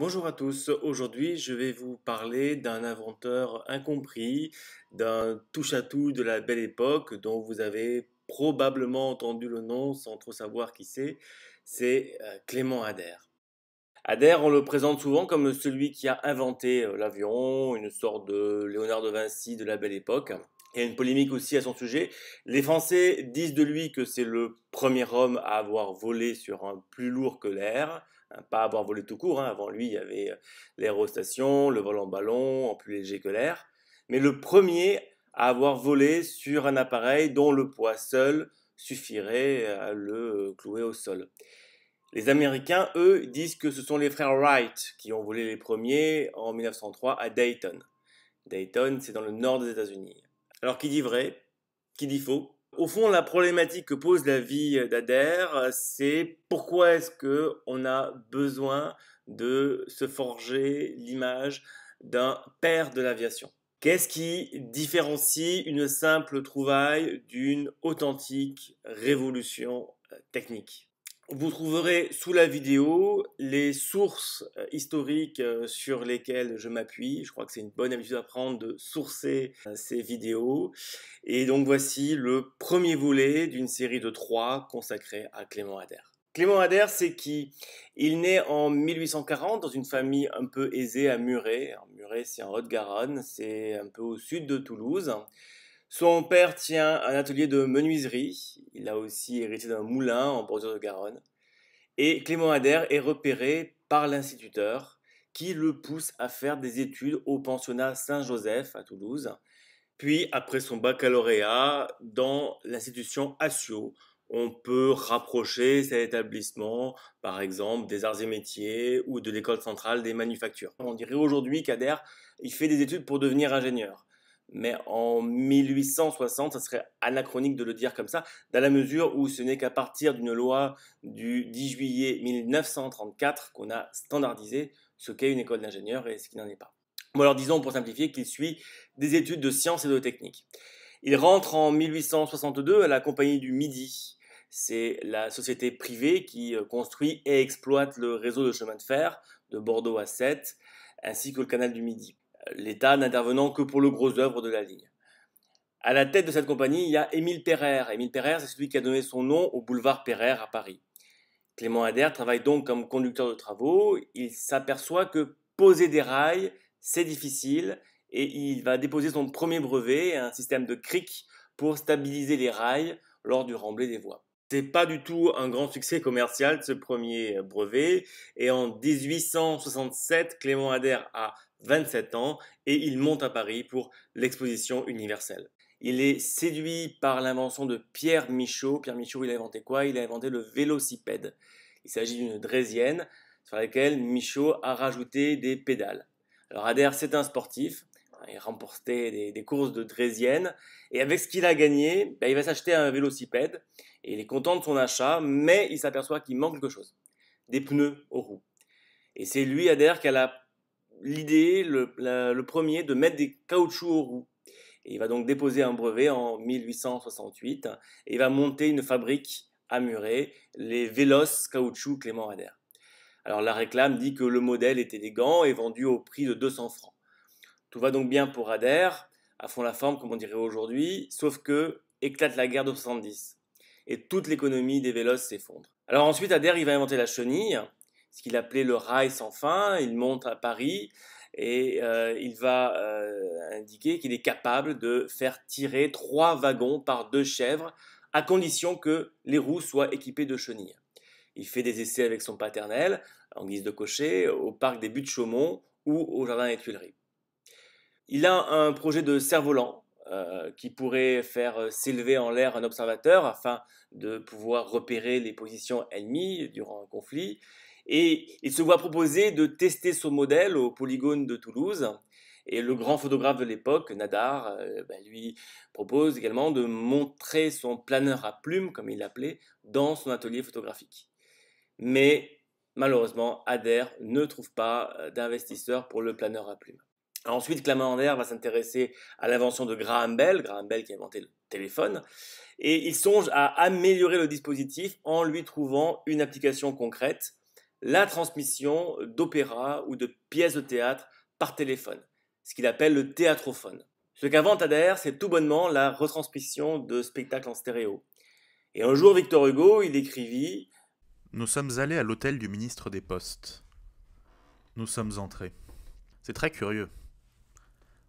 Bonjour à tous, aujourd'hui je vais vous parler d'un inventeur incompris, d'un touche-à-tout de la belle époque dont vous avez probablement entendu le nom sans trop savoir qui c'est, c'est euh, Clément Ader. Ader, on le présente souvent comme celui qui a inventé euh, l'avion, une sorte de Léonard de Vinci de la belle époque. Il y a une polémique aussi à son sujet. Les Français disent de lui que c'est le premier homme à avoir volé sur un plus lourd que l'air, hein, pas avoir volé tout court. Hein. Avant lui, il y avait euh, l'aérostation, le vol en ballon, en plus léger que l'air. Mais le premier à avoir volé sur un appareil dont le poids seul suffirait à le clouer au sol. Les Américains, eux, disent que ce sont les frères Wright qui ont volé les premiers en 1903 à Dayton. Dayton, c'est dans le nord des États-Unis. Alors qui dit vrai Qui dit faux? Au fond, la problématique que pose la vie d'Ader, c'est pourquoi est-ce que on a besoin de se forger l'image d'un père de l'aviation? Qu'est-ce qui différencie une simple trouvaille d'une authentique révolution euh, technique? Vous trouverez sous la vidéo les sources euh, historiques euh, sur lesquelles je m'appuie. Je crois que c'est une bonne habitude à prendre de sourcer euh, ces vidéos. Et donc voici le premier volet d'une série de trois consacrée à Clément Ader. Clément Ader, c'est qui? Il naît en 1840 dans une famille un peu aisée à Muret. Muret, c'est en Haute-Garonne, c'est un peu au sud de Toulouse. Son père tient un atelier de menuiserie. Il a aussi hérité d'un moulin en bordure de Garonne. Et Clément Ader est repéré par l'instituteur qui le pousse à faire des études au pensionnat Saint-Joseph à Toulouse. Puis, après son baccalauréat, dans l'institution Assio, on peut rapprocher cet établissement, par exemple, des arts et métiers ou de l'école centrale des manufactures. On dirait aujourd'hui qu'Ader, il fait des études pour devenir ingénieur mais en 1860, ça serait anachronique de le dire comme ça, dans la mesure où ce n'est qu'à partir d'une loi du 10 juillet 1934 qu'on a standardisé ce qu'est une école d'ingénieur et ce qui n'en est pas. Bon alors disons pour simplifier qu'il suit des études de sciences et de technique. Il rentre en 1862 à la Compagnie du Midi. C'est la société privée qui euh, construit et exploite le réseau de chemin de fer de Bordeaux à Sète, ainsi que le canal du Midi l'État n'intervenant que pour le gros œuvre de la ligne. À la tête de cette compagnie, il y a Émile Perrer. Émile Perrer, c'est celui qui a donné son nom au boulevard Perrer à Paris. Clément Ader travaille donc comme conducteur de travaux. Il s'aperçoit que poser des rails, c'est difficile et il va déposer son premier brevet, un système de cric pour stabiliser les rails lors du remblai des voies. C'est pas du tout un grand succès commercial ce premier brevet et en 1867, Clément Ader a 27 ans, et il monte à Paris pour l'exposition universelle. Il est séduit par l'invention de Pierre Michaud. Pierre Michaud, il a inventé quoi? Il a inventé le vélocipède. Il s'agit d'une draisienne sur laquelle Michaud a rajouté des pédales. Alors Adair, c'est un sportif. Il a remporté des, courses de draisienne. Et avec ce qu'il a gagné, ben, il va s'acheter un vélocipède. Et il est content de son achat, mais il s'aperçoit qu'il manque quelque chose. Des pneus aux roues. Et c'est lui, Adair, qui a la l'idée, le, premier, de mettre des caoutchoucs aux roues. Il va donc déposer un brevet en 1868 et il va monter une fabrique à Muret, les Vélos Caoutchouc Clément Ader. Alors la réclame dit que le modèle est élégant et vendu au prix de 200 francs. Tout va donc bien pour Ader, à fond la forme comme on dirait aujourd'hui, sauf que éclate la guerre de 70 et toute l'économie des vélos s'effondre. Alors ensuite Ader il va inventer la chenille ce qu'il appelait le rail sans fin. Il monte à Paris et euh, il va euh, indiquer qu'il est capable de faire tirer trois wagons par deux chèvres à condition que les roues soient équipées de chenilles. Il fait des essais avec son paternel en guise de cocher au parc des Buttes-Chaumont ou au jardin des Tuileries. Il a un projet de cerf-volant euh, qui pourrait faire s'élever en l'air un observateur afin de pouvoir repérer les positions ennemies durant un conflit. Et il se voit proposer de tester son modèle au polygone de Toulouse. Et le grand photographe de l'époque, Nadar, euh, bah, lui propose également de montrer son planeur à plumes, comme il l'appelait, dans son atelier photographique. Mais malheureusement, Adair ne trouve pas euh, d'investisseur pour le planeur à plumes. Ensuite, Clément Ader va s'intéresser à l'invention de Graham Bell, Graham Bell qui a inventé le téléphone, et il songe à améliorer le dispositif en lui trouvant une application concrète, la transmission d'opéra ou de pièces de théâtre par téléphone, ce qu'il appelle le théâtrophone. Ce qu'invente Adair, c'est tout bonnement la retransmission de spectacles en stéréo. Et un jour, Victor Hugo, il écrivit Nous sommes allés à l'hôtel du ministre des Postes. Nous sommes entrés. C'est très curieux.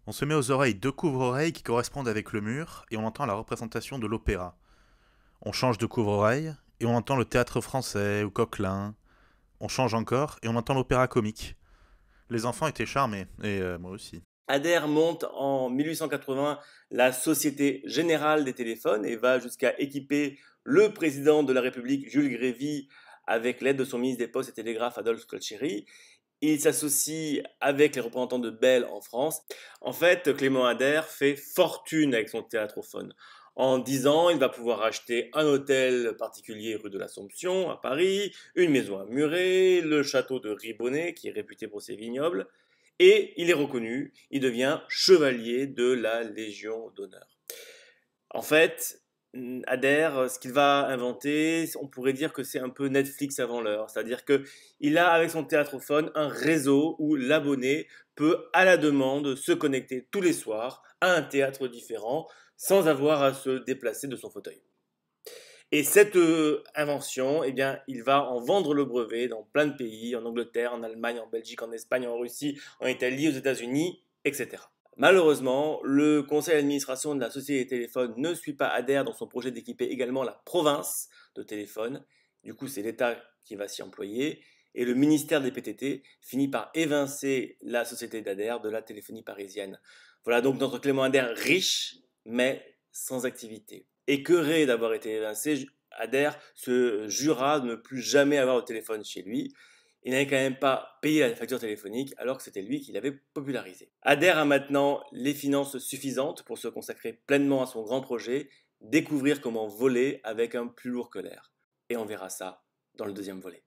On se met aux oreilles deux couvre-oreilles qui correspondent avec le mur et on entend la représentation de l'opéra. On change de couvre-oreille et on entend le théâtre français ou Coquelin. On change encore et on entend l'opéra comique. Les enfants étaient charmés, et euh, moi aussi. Adair monte en 1880 la Société Générale des Téléphones et va jusqu'à équiper le président de la République, Jules Grévy, avec l'aide de son ministre des Postes et Télégraphes, Adolphe Colchéry. Il s'associe avec les représentants de Bell en France. En fait, Clément Adair fait fortune avec son théâtrophone. En 10 ans, il va pouvoir acheter un hôtel particulier rue de l'Assomption à Paris, une maison à Muret, le château de Ribonnet qui est réputé pour ses vignobles, et il est reconnu, il devient chevalier de la Légion d'honneur. En fait, Adair, ce qu'il va inventer, on pourrait dire que c'est un peu Netflix avant l'heure, c'est-à-dire qu'il a avec son théâtrophone un réseau où l'abonné peut à la demande se connecter tous les soirs à un théâtre différent sans avoir à se déplacer de son fauteuil. Et cette euh, invention, eh bien, il va en vendre le brevet dans plein de pays, en Angleterre, en Allemagne, en Belgique, en Espagne, en Russie, en Italie, aux États-Unis, etc. Malheureusement, le conseil d'administration de la société des téléphones ne suit pas Adair dans son projet d'équiper également la province de téléphones. Du coup, c'est l'État qui va s'y employer. Et le ministère des PTT finit par évincer la société d'Adair de la téléphonie parisienne. Voilà donc notre Clément Adair riche, mais sans activité. Écœuré d'avoir été évincé, Adair se jura de ne plus jamais avoir de téléphone chez lui. Il n'avait quand même pas payé la facture téléphonique alors que c'était lui qui l'avait popularisé. Adair a maintenant les finances suffisantes pour se consacrer pleinement à son grand projet, découvrir comment voler avec un plus lourd que l'air. Et on verra ça dans le deuxième volet.